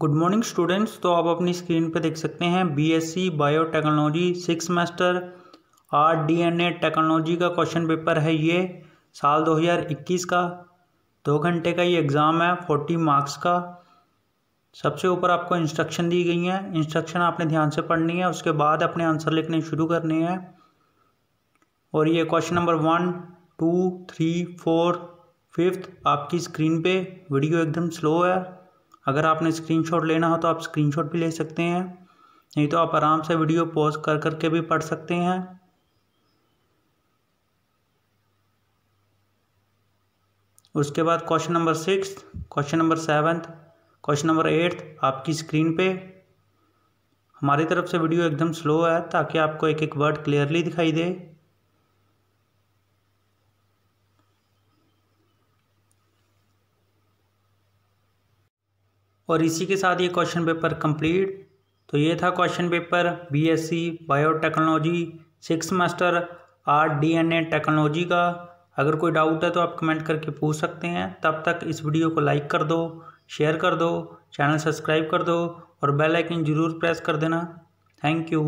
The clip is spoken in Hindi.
गुड मॉर्निंग स्टूडेंट्स तो आप अपनी स्क्रीन पर देख सकते हैं BSc biotechnology six semester r DNA technology का क्वेश्चन पेपर है ये, साल 2021 का। दो घंटे का ये एग्ज़ाम है फोर्टी मार्क्स का। सबसे ऊपर आपको इंस्ट्रक्शन दी गई हैं। इंस्ट्रक्शन आपने ध्यान से पढ़नी है, उसके बाद अपने आंसर लिखने शुरू करने हैं। और ये question number one two three four fifth आपकी स्क्रीन पे। वीडियो एकदम स्लो है। अगर आपने स्क्रीनशॉट लेना हो तो आप स्क्रीनशॉट भी ले सकते हैं। नहीं तो आप आराम से वीडियो पॉज कर करके भी पढ़ सकते हैं। उसके बाद question number six question number seventh question number eighth आपकी स्क्रीन पे। हमारी तरफ़ से वीडियो एकदम स्लो है ताकि आपको एक एक वर्ड क्लियरली दिखाई दे। और इसी के साथ ये क्वेश्चन पेपर कंप्लीट तो ये था question paper BSc biotechnology six master r DNA technology का। अगर कोई डाउट है तो आप कमेंट करके पूछ सकते हैं। तब तक इस वीडियो को लाइक कर दो शेयर कर दो चैनल सब्सक्राइब कर दो और बेल आइकन ज़रूर प्रेस कर देना। Thank you